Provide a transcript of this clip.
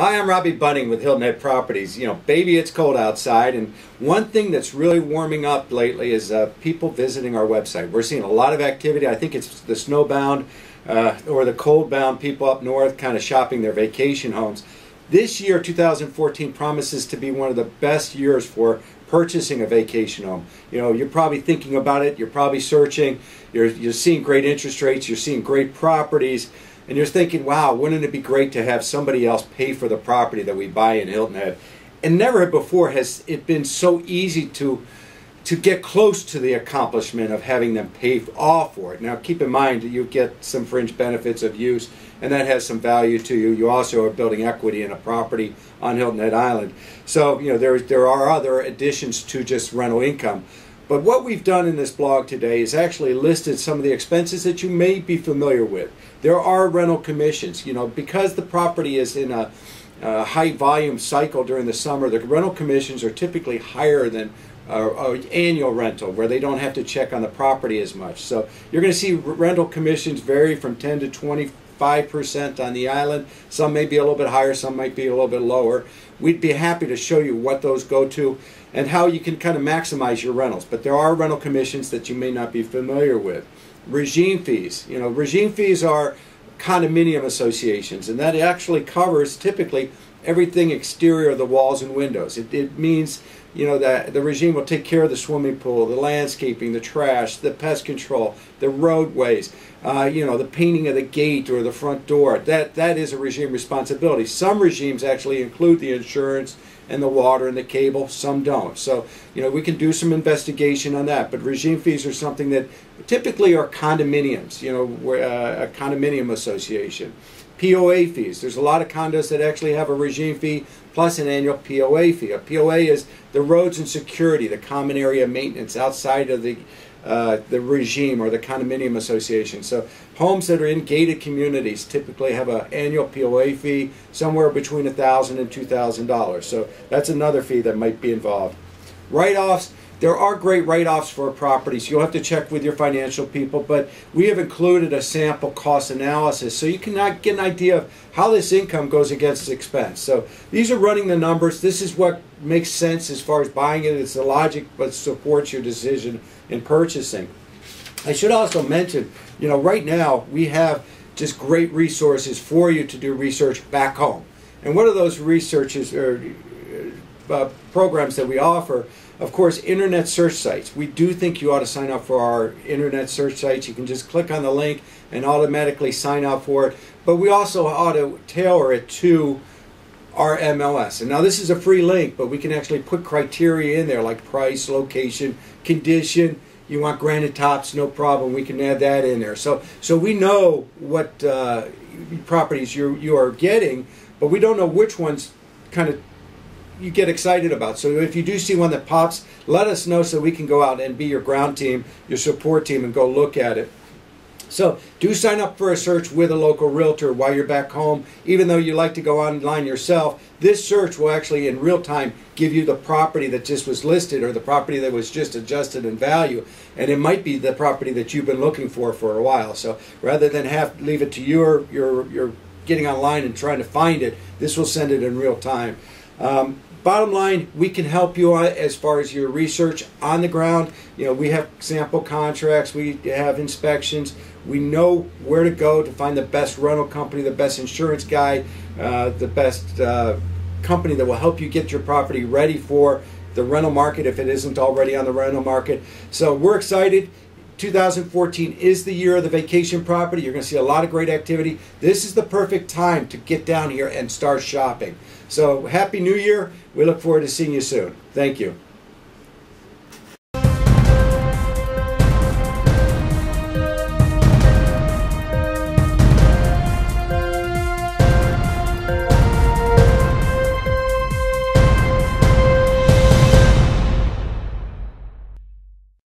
Hi, I'm Robbie Bunting with Hilton Head Properties. You know, baby, it's cold outside, and one thing that's really warming up lately is uh, people visiting our website. We're seeing a lot of activity. I think it's the snowbound uh, or the cold-bound people up north kind of shopping their vacation homes. This year, 2014, promises to be one of the best years for purchasing a vacation home. You know, you're probably thinking about it. You're probably searching. You're you're seeing great interest rates. You're seeing great properties and you're thinking, wow, wouldn't it be great to have somebody else pay for the property that we buy in Hilton Head? And never before has it been so easy to to get close to the accomplishment of having them pay all for it. Now, keep in mind that you get some fringe benefits of use, and that has some value to you. You also are building equity in a property on Hilton Head Island. So, you know, there, there are other additions to just rental income. But what we've done in this blog today is actually listed some of the expenses that you may be familiar with. There are rental commissions, you know, because the property is in a, a high volume cycle during the summer, the rental commissions are typically higher than uh, uh, annual rental where they don't have to check on the property as much. So you're going to see rental commissions vary from 10 to 20 5% on the island. Some may be a little bit higher, some might be a little bit lower. We'd be happy to show you what those go to and how you can kind of maximize your rentals. But there are rental commissions that you may not be familiar with. Regime fees. You know, regime fees are condominium associations, and that actually covers typically everything exterior of the walls and windows. It, it means you know that the regime will take care of the swimming pool, the landscaping, the trash, the pest control, the roadways, uh, you know the painting of the gate or the front door. That that is a regime responsibility. Some regimes actually include the insurance and the water and the cable. Some don't. So you know we can do some investigation on that. But regime fees are something that typically are condominiums. You know, uh, a condominium association. POA fees. There's a lot of condos that actually have a regime fee plus an annual POA fee. A POA is the roads and security, the common area maintenance outside of the uh, the regime or the condominium association. So homes that are in gated communities typically have an annual POA fee somewhere between $1,000 and $2,000. So that's another fee that might be involved. Write-offs, there are great write-offs for properties. You'll have to check with your financial people, but we have included a sample cost analysis so you can get an idea of how this income goes against expense. So these are running the numbers. This is what makes sense as far as buying it. It's the logic, but supports your decision in purchasing. I should also mention, you know, right now we have just great resources for you to do research back home. And one of those researches or uh, programs that we offer of course, internet search sites. We do think you ought to sign up for our internet search sites. You can just click on the link and automatically sign up for it. But we also ought to tailor it to our MLS. And now this is a free link, but we can actually put criteria in there like price, location, condition. You want granite tops, no problem. We can add that in there. So, so we know what uh, properties you you are getting, but we don't know which ones kind of you get excited about. So if you do see one that pops, let us know so we can go out and be your ground team, your support team, and go look at it. So do sign up for a search with a local realtor while you're back home. Even though you like to go online yourself, this search will actually in real time give you the property that just was listed or the property that was just adjusted in value. And it might be the property that you've been looking for for a while. So rather than have leave it to your your your getting online and trying to find it, this will send it in real time. Um, bottom line, we can help you as far as your research on the ground. You know, we have sample contracts, we have inspections, we know where to go to find the best rental company, the best insurance guy, uh, the best uh, company that will help you get your property ready for the rental market if it isn't already on the rental market. So we're excited. 2014 is the year of the vacation property. You're going to see a lot of great activity. This is the perfect time to get down here and start shopping. So, Happy New Year. We look forward to seeing you soon. Thank you.